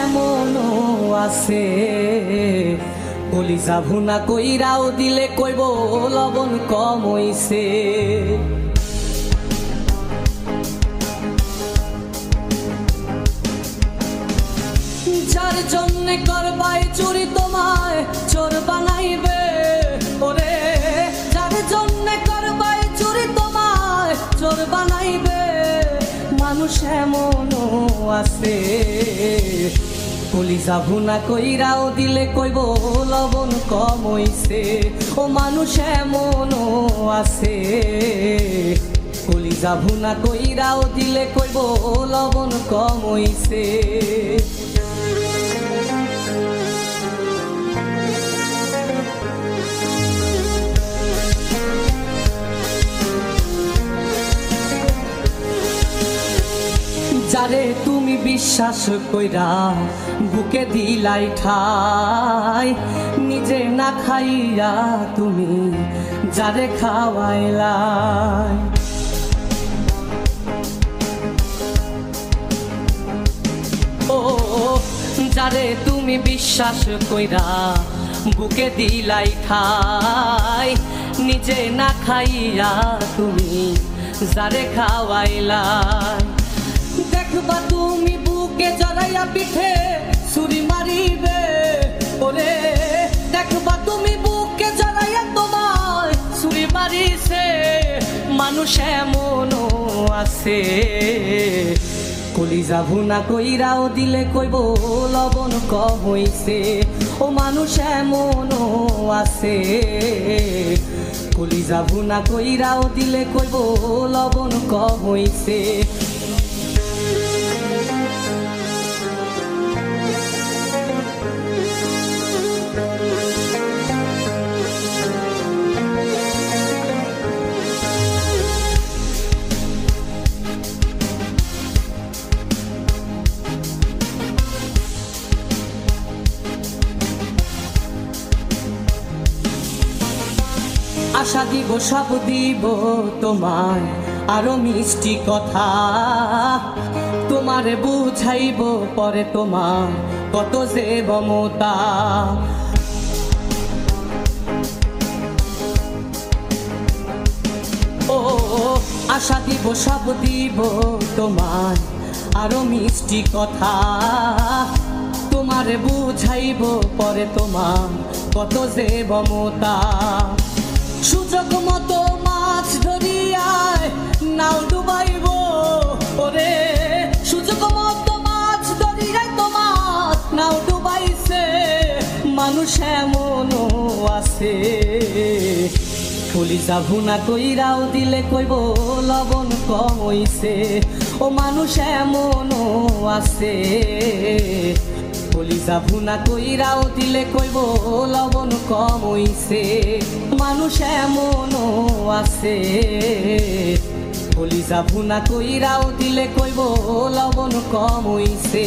এমনও আছে। কলিজা ভুনা কইরাও দিলে কইব, লবণ কম যার করবাই চুরি তোমায়, চোর বানাইবে ওরে। যার জন্য করবাই চুরি তোমায়, চোর বানাইবে মানুষ এমনও আছে। কলিজা ভুনা কইরাও দিলে কইব, লবণ কমইছে ও মানুষ এমনও আছে। কলিজা ভুনা কইরাও দিলে কইব, লবণ কম হইছে তুমি বিশ্বাস কইরা বুকে দিলাই ঠাই, নিজে না খাইয়া তুমি যারে খাওয়াইলাই। ও, যারে তুমি বিশ্বাস কইরা বুকে দিলাই ঠাই, নিজে না খাইয়া তুমি যারে খাওয়াইলাই। দেখবা তুমি বুকে জড়াইয়া পিঠে ছুরি মারিবে ওরে দেখবা তুমি বুকে জড়াইয়া তোমার ছুরি মারিছে, মানুষ এমনও আছে। কলিজা ভুনা কইরাও দিলে কইব, লবণ কম হইছে, ও মানুষ এমনও আছে। কলিজা ভুনা কইরাও দিলে কইব, লবণ কম হইছে আশা দিব, সব দিব তোমায়। আরও মিষ্টি কথা তোমারে বুঝাইব পরে তোমার কত যে মমতা। ও, আশা দিব, সব দিব তোমার আরও মিষ্টি কথা তোমারে বুঝাইব পরে তোমার কত যে মমতা। সুযোগ মতো মাছ ধরিয়ায় নাও ডুবাইব ওরে। সুযোগ মতো মাছ ধরিয়ায় তোমার নাও ডুবাইছে, মানুষ এমনও আছে। কলিজা ভুনা কইরাও দিলে কইব, লবণ কম হইছে, ও মানুষ এমনও আছে। কলিজা ভুনা কইরাও দিলে কইব, লবণ কম হইছে। মানুষ এমনও আছে। কলিজা ভুনা কইরাও দিলে কইব লবণ কম হইছে।